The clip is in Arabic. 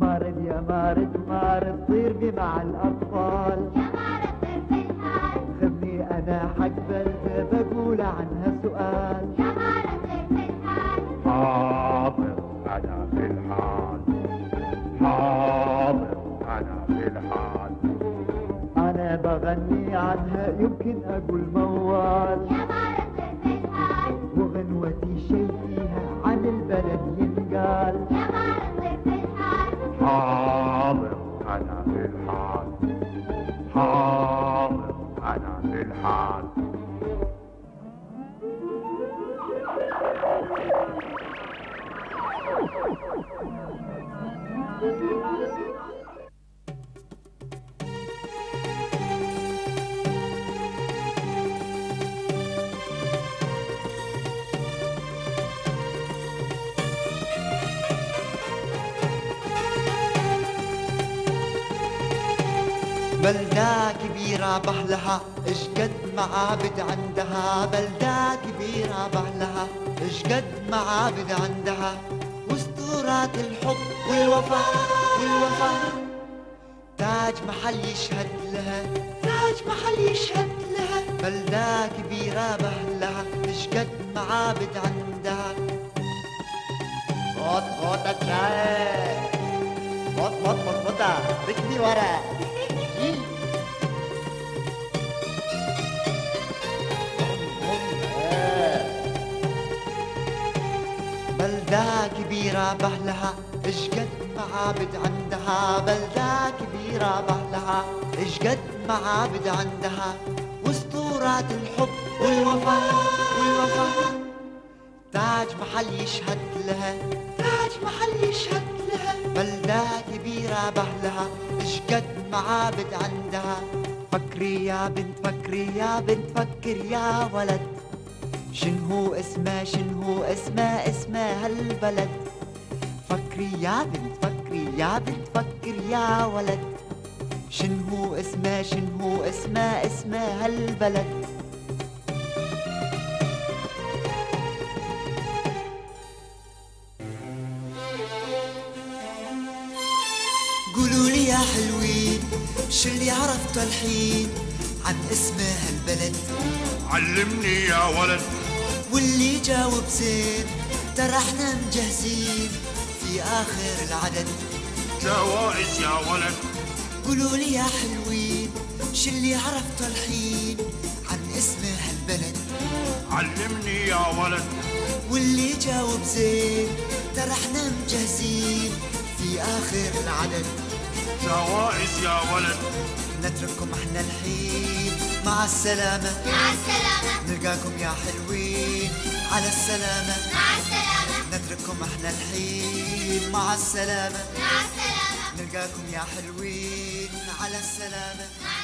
مارد يا مارد مارد طير بي مع الأطفال. يا مارد طير في الحال خذني أنا حق بلدة بقول عنها سؤال. يا مارد طير في الحال حاضر أنا في الحال. حاضر. أنا بغني عنها يمكن أقول موال. يا الحال وغنوتي شي فيها عن البلد ينقال. يا طير في الحال حاضر أنا في الحال. حاضر أنا في الحال. بلدة كبيرة بحلها اش قد معابد عندها بلدة كبيرة بحلها اش قد معابد عندها واسطورات الحب والوفا والوفا تاج محل يشهد لها تاج محل يشهد لها بلدة كبيرة بحلها اش قد معابد عندها خد الشاي خد خد خد خد ركبي ورا بلدة كبيرة بحلها اش قد معابد عندها؟ بلدة كبيرة بحلها اش قد معابد عندها؟ واسطورات الحب والوفا والوفا. تاج محل يشهد لها تاج محل يشهد بلدة كبيرة بحلها اش قد معابد عندها. فكري يا بنت فكري يا بنت فكر يا ولد. شنهو اسمه شنهو اسمه اسمه هالبلد. فكري يا بنت فكري يا بنت فكر يا ولد. شنهو اسمه شنهو اسمه اسمه هالبلد. قولوا لي يا حلوين شو اللي عرفته الحين؟ عن اسمه هالبلد. علمني يا ولد. واللي جاوب زين ترى إحنا مجهزين في آخر العدد. جوائز يا ولد. قولوا لي يا حلوين شو اللي عرفته الحين؟ عن اسمه هالبلد. علمني يا ولد. واللي جاوب زين ترى إحنا مجهزين في آخر العدد. جوائز يا ولد. نترككم إحنا الحين. مع السلامة. مع السلامة. نلقاكم يا حلوين. على السلامة. مع السلامة. نترككم إحنا الحين. مع السلامة. مع السلامة. نلقاكم يا حلوين. على السلامة. مع